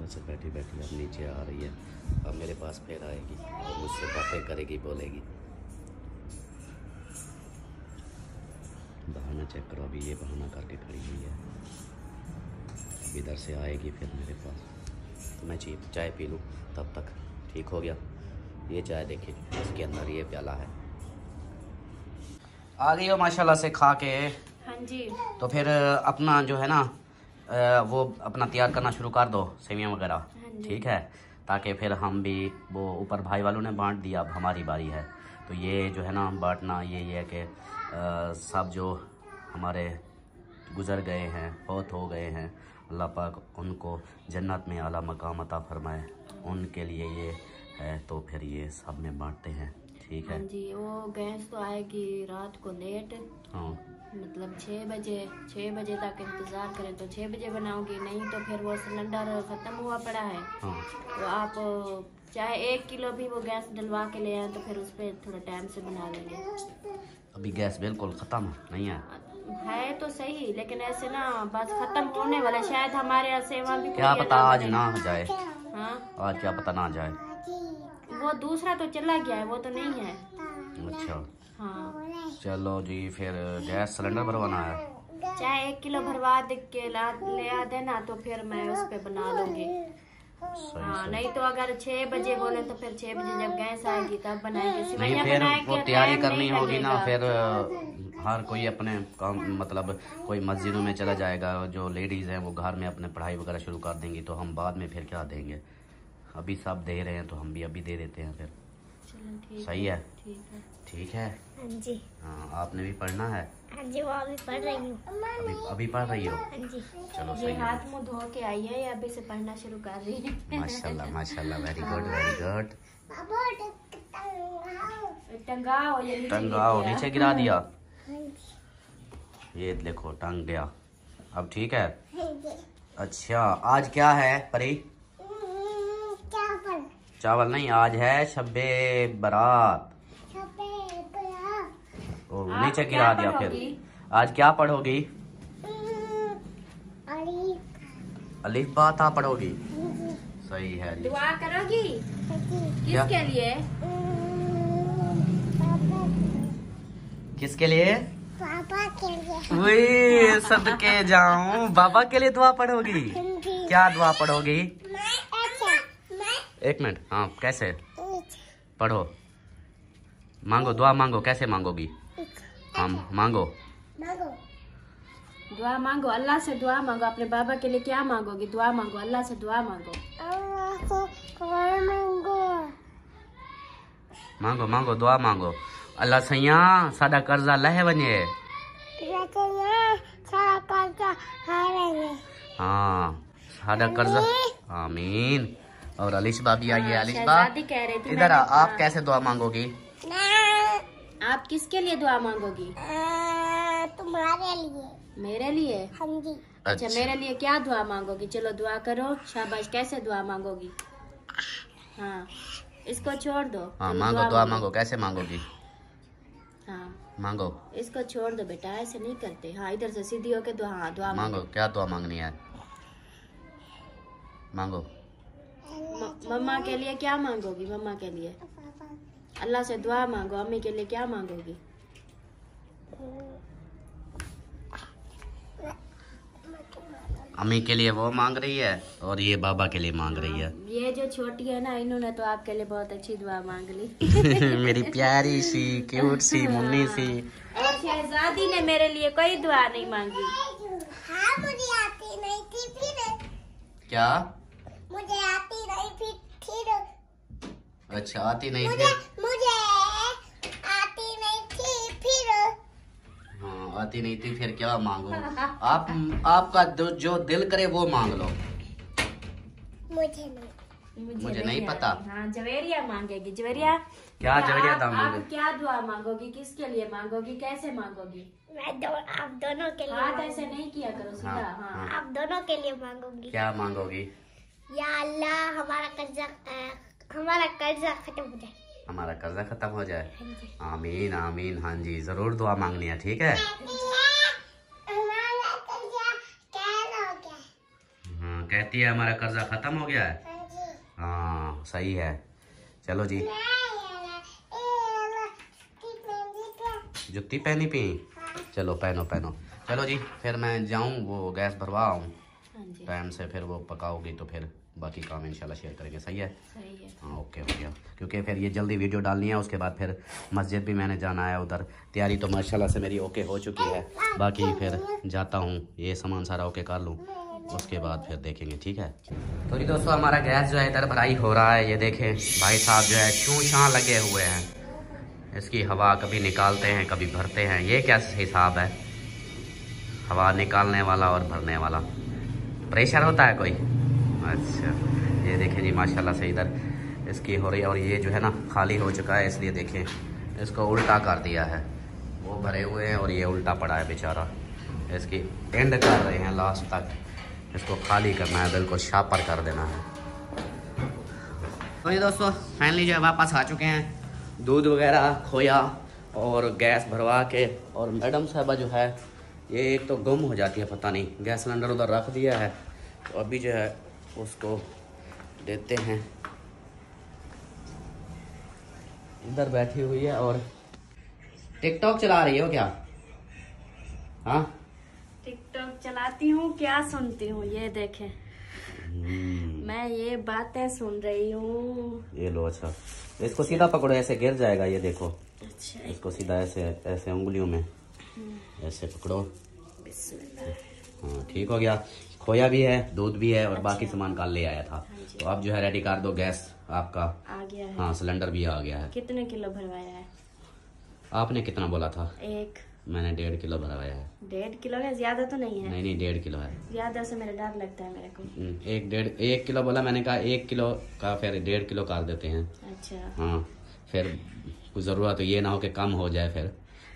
बस बैठी बैठी अब नीचे आ रही है। अब मेरे पास फिर आएगी और मुझसे बातें करेगी, बोलेगी। बहाना चेक करो, अभी ये बहाना करके खड़ी हुई है। इधर से आएगी फिर मेरे पास। तो मैं ची चाय पी लूँ। तब तक ठीक हो गया। ये चाय देखें इसके अंदर ये प्याला है। आ गई हो माशाल्लाह से खा के। हाँ जी। तो फिर अपना जो है ना वो अपना तैयार करना शुरू कर दो सेवियाँ वगैरह। ठीक है? ताकि फिर हम भी वो ऊपर भाई वालों ने बांट दिया अब हमारी बारी है। तो ये जो है ना बांटना ये ये है कि सब जो हमारे गुज़र गए हैं फौत हो गए हैं अल्लाह पाक उनको जन्नत में आला मकाम अता फरमाए। उनके लिए ये है तो फिर ये सब में बांटते हैं। ठीक हाँ? है जी वो गैस तो आएगी रात को लेट। हाँ। मतलब छः बजे छः बजे तक इंतज़ार करें तो छः बजे बनाऊँगी नहीं तो फिर वो सिलेंडर ख़त्म हुआ पड़ा है। हाँ। तो आप चाहे एक किलो भी वो गैस डलवा के ले आए तो फिर उस पर थोड़ा टाइम से बना लेंगे। अभी गैस बिल्कुल ख़त्म नहीं है है तो सही लेकिन ऐसे ना बस खत्म होने वाला है। शायद हमारे यहाँ सेवा भी क्या पता आज। ना जाए। हाँ। आज क्या पता ना जाए। वो दूसरा तो चला गया है वो तो नहीं है। अच्छा। हाँ। चलो जी फिर गैस सिलेंडर भरवाना है। चाहे एक किलो भरवा दे के ला ले आ देना तो फिर मैं उस पर बना लूँगी। हाँ नहीं तो अगर छह बजे बोले तो फिर छह बजे जब गैस आएगी तब बनाएँगे। नहीं फिर वो तैयारी करनी होगी ना फिर हर कोई अपने काम मतलब कोई मस्जिदों में चला जाएगा जो लेडीज़ हैं वो घर में अपने पढ़ाई वगैरह शुरू कर देंगी तो हम बाद में फिर क्या देंगे? अभी सब दे रहे हैं तो हम भी अभी दे देते हैं फिर। सही है ठीक है। ठीक है? हाँ हाँ आपने भी पढ़ना है? हाँ जी वो अभी पढ़ रही हूँ। अभी अभी पढ़ रही हो? हाँ चलो सही हाथ मुँह धो के आई है अभी से पढ़ना शुरू कर रही है। माशाल्लाह माशाल्लाह वेरी गुड वेरी गुड टंगाओ। नीचे टंगाओ नीचे गिरा दिया। ये देखो टंग गया। अब ठीक है? अच्छा आज क्या है परी? चावल नहीं आज है शब्बे बारात। नीचे गिरा दिया फिर। आज क्या पढ़ोगी? अलिफ। बात आप पढ़ोगी। सही है दुआ करोगी? किसके लिए? किसके लिए? वही सदके जाऊँ। बाबा के लिए दुआ पढ़ोगी। क्या दुआ पढ़ोगी? एक मिनट हाँ कैसे? पढ़ो। मांगो दुआ मांगो कैसे मांगोगी? हम मांगो। दुआ मांगो अल्लाह से दुआ मांगो। अपने बाबा के लिए क्या मांगोगी? दुआ मांगो अल्लाह से दुआ मांगो। मांगो। मांगो दुआ मांगो। अल्लाह सैया साडा कर्जा लहे वने हाँ साडा कर्जा। आमीन। और अलिशबा भी आई है अलिशबा शहजादी कह रही थी इधर आप कैसे दुआ मांगोगी? आप किसके लिए दुआ मांगोगी? तुम्हारे लिए। मेरे लिए? हाँ जी। अच्छा मेरे लिए क्या दुआ मांगोगी? चलो दुआ करो। शाबाश कैसे दुआ मांगोगी? हाँ इसको छोड़ दो। हाँ मांगो दुआ मांगो। कैसे मांगोगी? हाँ मांगो। इसको छोड़ दो बेटा ऐसे नहीं करते। हाँ इधर से सीधी होके दुआ हाँ दुआ मांगो। क्या दुआ मांगनी है? मांगो। मम्मा के लिए क्या मांगोगी? मम्मा के लिए? अल्लाह से दुआ मांगो अम्मी के लिए क्या मांगोगी? अम्मी के लिए वो मांग रही है और ये बाबा के लिए मांग रही है। ये जो छोटी है ना इन्होंने तो आपके लिए बहुत अच्छी दुआ मांग ली। मेरी प्यारी सी क्यूट सी मुन्नी सी। और शहजादी ने मेरे लिए कोई दुआ नहीं मांगी। हाँ मुझे आती नहीं थी फिर। क्या? मुझे आती नहीं फिर फिर। अच्छा आती नहीं मुझे फिर? मुझे आती नहीं थी फिर। हाँ आती नहीं थी फिर क्या मांगो? आप आपका जो, जो दिल करे वो मांग लो। मुझे नहीं। मुझे नहीं आ पता। हाँ जवेरिया मांगेगी जवेरिया। क्या आप- जवेरिया दाम आप क्या दुआ मांगोगी? किसके लिए मांगोगी? कैसे मांगोगी? मैं दो, आप दोनों के लिए हाथ ऐसे नहीं किया करो सीधा हाँ, हाँ। हाँ। आप दोनों के लिए मांगोगी। क्या मांगोगी? या अल्लाह हमारा कर्जा हमारा कर्जा खत्म हो जाए। हमारा कर्जा खत्म हो जाए। हाँ आमीन आमीन। हाँ जी ज़रूर दुआ मांगनी है ठीक है? हमारा कर्जा कैन हो गया। हाँ कहती है हमारा कर्जा खत्म हो गया है। हाँ हाँ सही है। चलो जी। जुत्ती पहनी पी? चलो पहनो पहनो। चलो जी फिर मैं जाऊँ वो गैस भरवा आऊँ टाइम से फिर वो पकाओगी तो फिर। बाकी काम इंशाल्लाह शेयर करेंगे। सही है? सही है। हाँ ओके हो गया क्योंकि फिर ये जल्दी वीडियो डालनी है उसके बाद फिर मस्जिद भी मैंने जाना है उधर। तैयारी तो माशाल्लाह से मेरी ओके हो चुकी है। बाकी फिर जाता हूँ ये सामान सारा ओके कर लूँ। उसके बाद फिर देखेंगे ठीक है? तो जी दोस्तों हमारा गैस जो है इधर भराई हो रहा है ये देखें भाई साहब जो है छू छाँ लगे हुए हैं। इसकी हवा कभी निकालते हैं कभी भरते हैं। ये क्या हिसाब है? हवा निकालने वाला और भरने वाला। प्रेशर होता है कोई? अच्छा। ये देखें जी, माशाल्लाह से इधर इसकी हो रही है और ये जो है ना, खाली हो चुका है, इसलिए देखें इसको उल्टा कर दिया है। वो भरे हुए हैं और ये उल्टा पड़ा है बेचारा। इसकी एंड कर रहे हैं लास्ट तक। इसको खाली करना है, बिल्कुल शापर कर देना है। तो ये दोस्तों फाइनली जो है वापस आ चुके हैं। दूध वगैरह खोया और गैस भरवा के और मैडम साहबा जो है, ये एक तो गुम हो जाती है, पता नहीं। गैस सिलेंडर उधर रख दिया है। तो अभी जो है उसको देते हैं। इधर बैठी हुई है और टिकटॉक चला रही हो क्या? हाँ? टिकटॉक चलाती हूँ क्या सुनती हूँ ये देखें। हम्म, मैं ये बातें सुन रही हूँ। ये लो अच्छा। इसको सीधा पकड़ो ऐसे गिर जाएगा ये देखो। अच्छा। इसको सीधा ऐसे ऐसे उंगलियों में ऐसे पकड़ो। हाँ ठीक हो गया। खोया भी है दूध भी है और अच्छा। बाकी सामान कल ले आया था। तो अब जो है रेडी कर दो गैस आपका। आ गया है। हाँ सिलेंडर भी आ गया है। कितने किलो भरवाया है? आपने कितना बोला था? एक। मैंने डेढ़ किलो भरवाया है। डेढ़ किलो है? ज़्यादा तो नहीं है। नहीं नहीं डेढ़ किलो है। ज़्यादा से मेरा डर लगता है मेरे को। हम्म, एक डेढ़ एक किलो बोला मैंने कहा एक किलो का फिर डेढ़ किलो कर देते हैं। अच्छा। हाँ फिर कुछ ज़रूरत ये ना हो कि कम हो जाए फिर।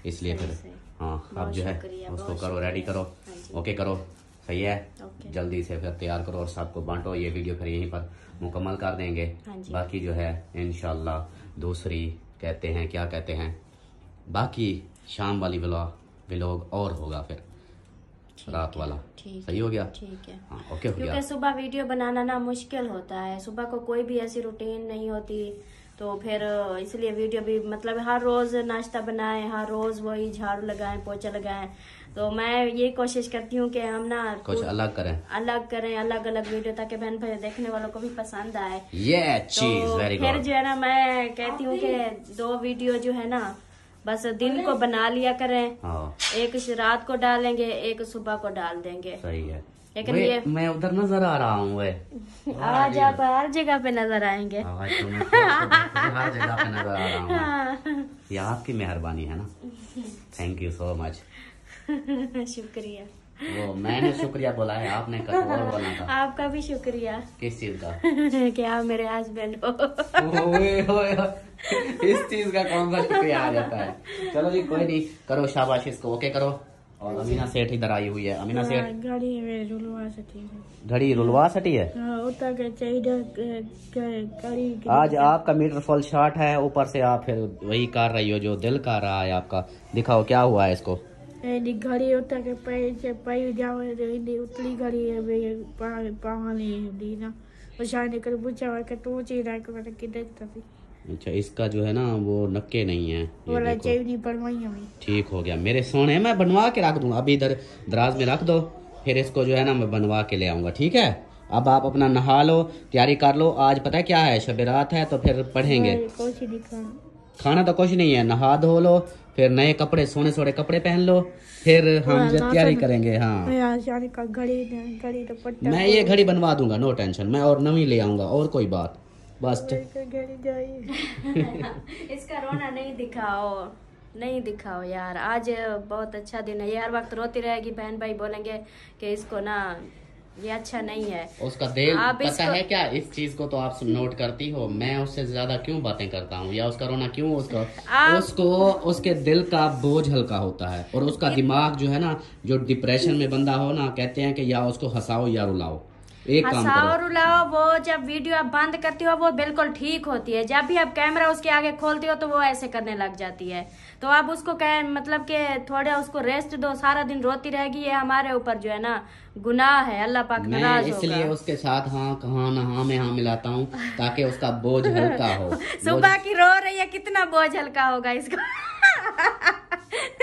इसलिए फिर हाँ अब बहुत जो है उसको करो रेडी करो। हाँ ओके करो। सही है? ओके। जल्दी से फिर तैयार करो और सबको बांटो। ये वीडियो फिर यहीं पर मुकम्मल कर देंगे। हाँ जी। बाकी जो है इनशाला दूसरी कहते हैं क्या कहते हैं? बाकी शाम वाली व्लॉग व्लॉग और होगा फिर। रात वाला। सही हो गया? ठीक है। हाँ ओके हो गया। क्योंकि सुबह वीडियो बनाना ना मुश्किल होता है। सुबह को कोई भी ऐसी रूटीन नहीं होती। तो फिर इसलिए वीडियो भी मतलब हर रोज नाश्ता बनाएँ हर रोज वही झाड़ू लगाएँ पोछा लगाएँ। तो मैं ये कोशिश करती हूँ कि हम ना कुछ अलग करें। अलग करें अलग अलग वीडियो ताकि बहन भाई देखने वालों को भी पसंद आए। ये चीज़ तो फिर जो है ना मैं कहती हूँ कि दो वीडियो जो है ना बस दिन को बना लिया करें। हाँ। एक रात को डालेंगे एक सुबह को डाल देंगे। सही है। लेकिन ये- मैं उधर नज़र आ रहा हूँ आज आप हर जगह पे नज़र आएँगे। आज तो मैं हर जगह पे नज़र आ रहा हूँ। ये आपकी मेहरबानी है ना? थैंक यू सो मच शुक्रिया। वो मैंने शुक्रिया बोला है आपने कुछ और बोला था। आपका भी शुक्रिया। किस चीज़ का? कि आप मेरे हस्बैंड हो। ओए, ओए, ओए, इस चीज़ का कौन सा शुक्रिया आ जाता है? चलो जी कोई नहीं करो शाबाश इसको ओके करो। और अमीना सेठ इधर आई हुई है। अमीना सेठ रुलवा है। घड़ी रुलवा सटी है? हाँ चाहिए गाड़ी आज आपका मीटर फुल शॉर्ट है ऊपर से आप फिर वही कर रही हो जो दिल कर रहा है आपका। दिखाओ क्या हुआ है इसको? घड़ी उतर के पाई से जाओ उतली घड़ी है वे पावानी दी ना वो शायद कर पूछा कि तू ची रहा को मैंने किधर तभी अच्छा इसका जो है ना वो नक्के नहीं है। ठीक हो गया। मेरे सोने मैं बनवा के रख दूँगा। अभी इधर दराज में रख दो फिर इसको जो है ना मैं बनवा के ले आऊँगा ठीक है? अब आप अपना नहा लो तैयारी कर लो। आज पता है क्या है? शब रात है तो फिर पढ़ेंगे। ही खाना तो कुछ नहीं है। नहा धो लो फिर नए कपड़े सोने सोने कपड़े पहन लो। फिर हम जब तैयारी करेंगे हाँ। का घड़ी घड़ी तो मैं ये घड़ी बनवा दूँगा नो टेंशन मैं और नवी ले आऊँगा और कोई बात। बस इसका रोना नहीं दिखाओ नहीं दिखाओ यार। आज बहुत अच्छा दिन है। ये हर वक्त रोती रहेगी बहन भाई बोलेंगे कि इसको ना ये अच्छा नहीं है। उसका दिल आप पता इसको- है क्या? इस चीज़ को तो आप नोट करती हो। मैं उससे ज़्यादा क्यों बातें करता हूँ? या उसका रोना क्यों उसका? आप- उसको उसके दिल का बोझ हल्का होता है। और उसका दिमाग जो है ना जो डिप्रेशन में बंदा हो ना कहते हैं कि या उसको हंसाओ या रुलाओ। एक रुलाओ वो जब वीडियो आप बंद करती हो वो बिल्कुल ठीक होती है। जब भी आप कैमरा उसके आगे खोलती हो तो वो ऐसे करने लग जाती है। तो आप उसको कह मतलब कि थोड़ा उसको रेस्ट दो सारा दिन रोती रहेगी ये हमारे ऊपर जो है ना गुनाह है। अल्लाह पाक मैं इसलिए उसके साथ हाँ कहाँ ना हाँ में हाँ मिलाता हूँ ताकि उसका बोझ हल्का हो। सुबह की रो रही है कितना बोझ हल्का होगा इसको।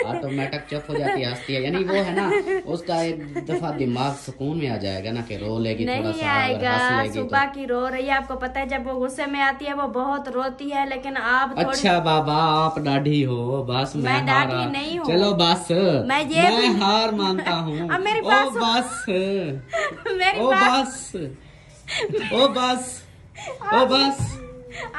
ऑटोमेटिक चुप हो जाती है हंसती है। यानी वो है ना उसका एक दफ़ा दिमाग सुकून में आ जाएगा ना कि रो लेगी थोड़ा नहीं सा आएगा तो। सुबह की रो रही है। आपको पता है जब वो गुस्से में आती है वो बहुत रोती है लेकिन आप अच्छा बाबा आप डाढ़ी हो बस मैं, मैं डाढ़ी नहीं हूँ। चलो बस। मैं ये मैं हार मानता हूँ। मेरी बस। मेरी ओ बस। ओ बस। ओ बस।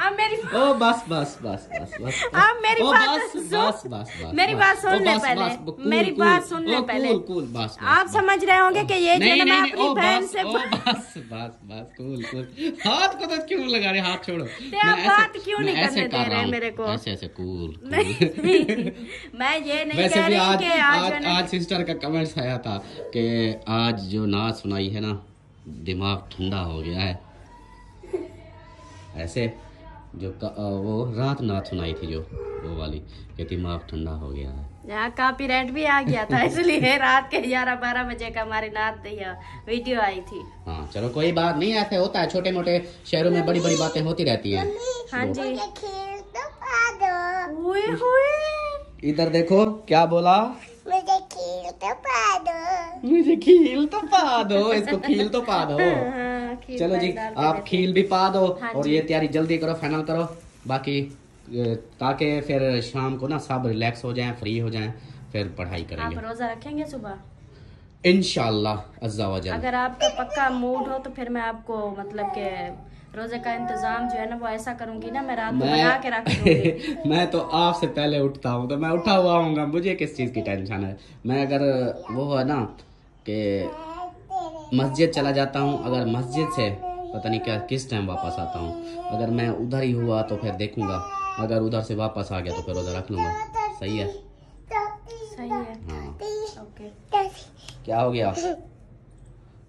अब मेरी ओ बस बस बस बस बस आप मेरी बात बस बस बस बस मेरी बात सुन ले पहले। मेरी बात सुन ले पहले। कूल कूल बस बस, आप समझ रहे होंगे कि ये जो मैं अपनी बहन से बस बस बस कूल कूल हाथ को तो क्यों लगा रहे हाथ छोड़ो आप बात क्यों नहीं करने दे रहे मेरे को? ऐसे ऐसे कूल मैं ये नहीं कह रही कि आज आज, है सिस्टर का कमेंट्स आया था कि आज जो नाच सुनाई है ना दिमाग ठंडा हो गया है ऐसे जो क- वो रात नाच सुनाई थी जो वो वाली कि दिमाग ठंडा हो गया है। यहाँ कॉपीराइट भी आ गया था इसलिए रात के ग्यारह बारह बजे का हमारी नात वीडियो आई थी। हाँ चलो कोई बात नहीं ऐसे होता है छोटे मोटे शहरों में बड़ी बड़ी बातें होती रहती हैं। हाँ जी खेल तो हुए हुए। इधर देखो क्या बोला? मुझे खेल तो पा दो मुझे खील तो पा दो इसको खील तो पा दो हाँ, चलो जी आप खील भी पा दो हाँ और ये तैयारी जल्दी करो फाइनल करो बाकी ताकि फिर शाम को ना सब रिलैक्स हो जाएँ फ्री हो जाएँ फिर पढ़ाई हैं। आप रोजा रखेंगे सुबह इनशाला अगर आपका पक्का मूड हो तो फिर मैं आपको मतलब के रोज़े का इंतज़ाम जो है ना वो ऐसा करूँगी ना मैं रात को बना के रख मैं मैं तो आपसे पहले उठता हूँ तो मैं उठा हुआ हूँ मुझे किस चीज़ की टेंशन है? मैं अगर वो है ना कि मस्जिद चला जाता हूँ अगर मस्जिद से पता नहीं क्या किस टाइम वापस आता हूँ। अगर मैं उधर ही हुआ तो फिर देखूँगा अगर उधर से वापस आ गया तो फिर उधर रख लूँगा। सही है? सही है। हाँ। ओके क्या हो गया?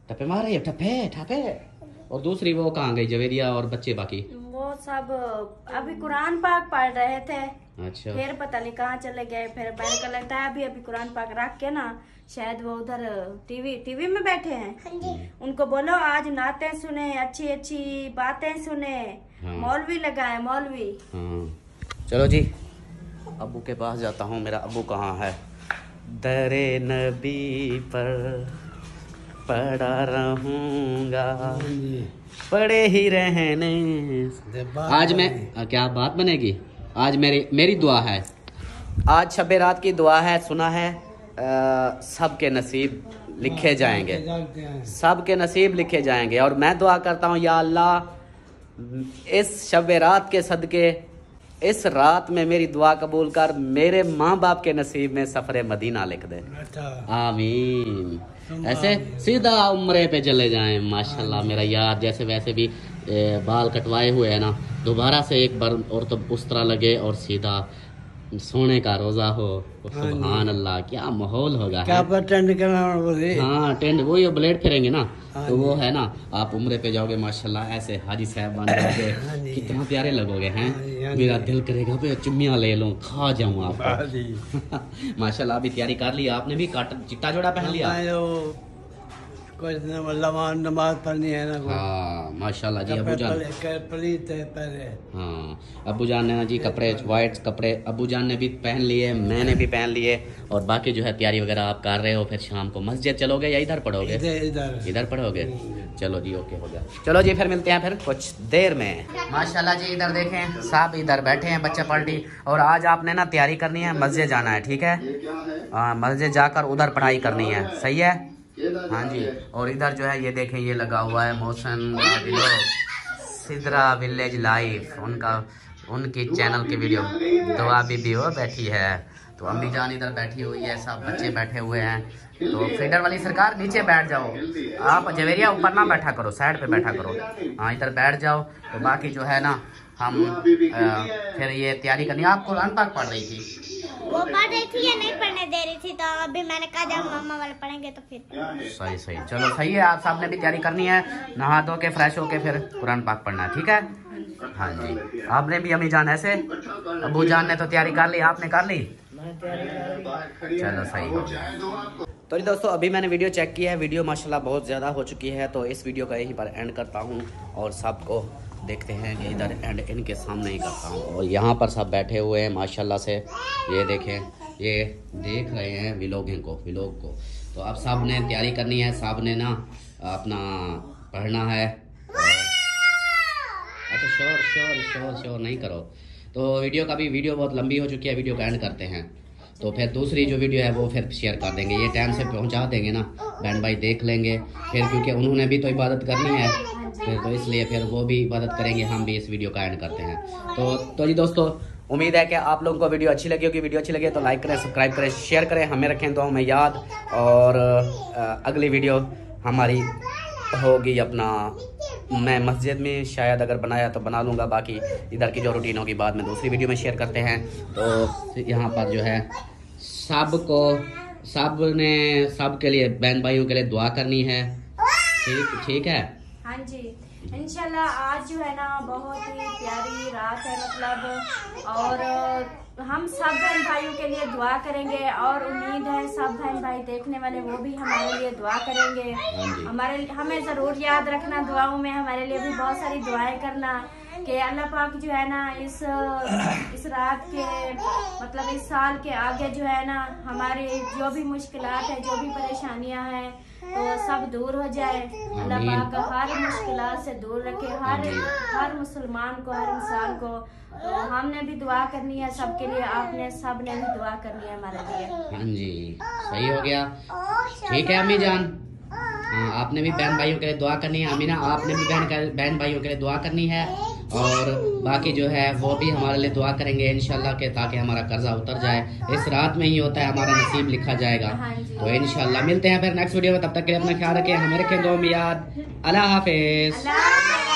टप्पे मारे ये, टप्पे टप्पे और दूसरी वो कहाँ गई? जवेरिया और बच्चे बाकी? वो सब अभी कुरान पाक पढ़ रहे थे। अच्छा। फिर पता नहीं कहाँ चले गए फिर मैंने कहा लगता है अभी अभी कुरान पाक रख के ना शायद वो उधर टीवी टीवी में बैठे हैं। उनको बोलो आज नाते सुने अच्छी अच्छी बातें सुने। हाँ। मौलवी लगाए मौलवी। हाँ। चलो जी अबू के पास जाता हूँ मेरा अबू कहाँ है? दरे नबी पर। पड़ा रहूँगा। पड़े ही रहने। आज मैं क्या बात बनेगी? आज मेरी मेरी दुआ है। आज शब रात की दुआ है सुना है आ, सबके नसीब लिखे जाएँगे। सबके नसीब लिखे जाएँगे। और मैं दुआ करता हूँ या अल्लाह इस शब रात के सदके इस रात में मेरी दुआ कबूल कर मेरे माँ बाप के नसीब में सफ़र मदीना लिख दे। आमीन। ऐसे सीधा उम्रे पे चले जाए, माशाल्लाह, मेरा यार जैसे वैसे भी बाल कटवाए हुए है ना, दोबारा से एक बार और तो उस तरह लगे और सीधा सोने का रोजा हो सुबहान अल्लाह क्या माहौल होगा क्या है? अटेंड करना हाँ टेंट वो ये ब्लेड फिरेंगे ना। तो वो है ना आप उम्रे पे जाओगे माशाल्लाह ऐसे हाजी साहब बन जाओगे कितना प्यारे लगोगे हैं? मेरा दिल करेगा पे चुम्मिया ले लूँ खा जाऊँ आप माशाल्लाह अभी तैयारी कर ली आपने भी काट चिट्टा जोड़ा पहन लिया? कुछ नमाज़ नमाज़ पढ़नी है ना हाँ माशाल्लाह जी अबू जान पहले- है हाँ अबू जान ने ना जी कपड़े वाइट कपड़े अबू जान ने भी पहन लिए मैंने भी पहन लिए और बाकी जो है तैयारी वगैरह आप कर रहे हो फिर शाम को मस्जिद चलोगे या इधर पढ़ोगे? इधर इधर। इधर पढ़ोगे? चलो जी ओके हो गया। चलो जी फिर मिलते हैं फिर कुछ देर में। माशाल्लाह जी इधर देखें साहब इधर बैठे हैं बच्चे पार्टी और आज आपने ना तैयारी करनी है मस्जिद जाना है ठीक है? हाँ मस्जिद जाकर उधर पढ़ाई करनी है सही है? हाँ जी और इधर जो है ये देखें ये लगा हुआ है मोशन सिद्रा विलेज लाइफ उनका उनकी चैनल की वीडियो। दुआ बीबी वो बैठी है। तो अम्मी जान इधर बैठी हुई है सब बच्चे बैठे हुए हैं। तो फीडर वाली सरकार नीचे बैठ जाओ। आप जवेरिया ऊपर ना बैठा करो साइड पे बैठा करो। हाँ इधर बैठ जाओ। तो बाकी जो है ना हम फिर ये तैयारी करनी आपको अनपढ़ पढ़ रही थी। वो पढ़ रही थी या नहीं पढ़ने दे रही थी? तो अभी मैंने कहा जब मम्मा वाले पढ़ेंगे तो फिर सही सही। चलो सही है। आप साहब ने भी तैयारी करनी है। नहा धो के फ्रेश होके फिर कुरान पाक पढ़ना है ठीक है? हाँ जी। आपने भी अम्मी जान ऐसे? अबू जान ने तो तैयारी कर ली आपने कर ली? चलो सही हो तो जी दोस्तों अभी मैंने वीडियो चेक किया है। वीडियो माशाल्लाह बहुत ज़्यादा हो चुकी है तो इस वीडियो का यहीं पर एंड करता हूँ और सबको देखते हैं कि इधर एंड इनके सामने ही करता हूँ। और यहाँ पर सब बैठे हुए हैं, माशाल्लाह से। ये देखें, ये देख रहे हैं विलोगिंग को, विलोग को। तो अब सबने तैयारी करनी है, सबने ना अपना पढ़ना है। अच्छा श्योर श्योर श्योर श्योर नहीं करो। तो वीडियो का भी, वीडियो बहुत लंबी हो चुकी है, वीडियो का एंड करते हैं। तो फिर दूसरी जो वीडियो है, वो फिर शेयर कर देंगे। ये टाइम से पहुँचा देंगे ना बहन भाई देख लेंगे। फिर क्योंकि उन्होंने भी तो इबादत करनी है फिर तो इसलिए फिर वो भी मदद करेंगे, हम भी इस वीडियो का एंड करते हैं। तो तो जी दोस्तों, उम्मीद है कि आप लोगों को वीडियो अच्छी लगी होगी। वीडियो अच्छी लगी तो लाइक करें सब्सक्राइब करें शेयर करें, हमें रखें तो हमें याद। और अगली वीडियो हमारी होगी अपना, मैं मस्जिद में शायद अगर बनाया तो बना लूँगा। बाकी इधर की जो रूटीन होगी, बाद में दूसरी वीडियो में शेयर करते हैं। तो यहाँ पर जो है, सबको, सबने, सब के लिए, बहन भाइयों के लिए दुआ करनी है। ठीक ठीक है? हाँ जी। इंशाल्लाह आज जो है ना बहुत ही प्यारी रात है मतलब और हम सब बहन भाइयों के लिए दुआ करेंगे और उम्मीद है सब बहन भाई देखने वाले वो भी हमारे लिए दुआ करेंगे। हाँ हमारे हमें ज़रूर याद रखना दुआओं में हमारे लिए भी बहुत सारी दुआएँ करना कि अल्लाह पाक जो है ना इस इस रात के मतलब इस साल के आगे जो है ना हमारे जो भी मुश्किल है जो भी परेशानियाँ हैं तो सब दूर हो जाए। अल्लाह पाक हर मुश्किल से दूर रखे हर हर मुसलमान को हर इंसान को। तो हमने भी दुआ करनी है सबके लिए आपने सबने भी दुआ करनी है हमारे लिए। हाँ जी सही हो गया। ठीक है अम्मी जान। हाँ आपने भी बहन भाइयों के लिए दुआ करनी है। अमीना आपने भी बहन बहन भाइयों के लिए दुआ करनी है। और बाकी जो है वो भी हमारे लिए दुआ करेंगे इनशाला के ताकि हमारा कर्जा उतर जाए। इस रात में ही होता है हमारा नसीब लिखा जाएगा। हाँ। तो इनशाला मिलते हैं फिर नेक्स्ट वीडियो में तब तक के लिए अपना ख्याल रखें। हमें रखें दो में याद अल्लाह अल्लाह हाफ़िज़।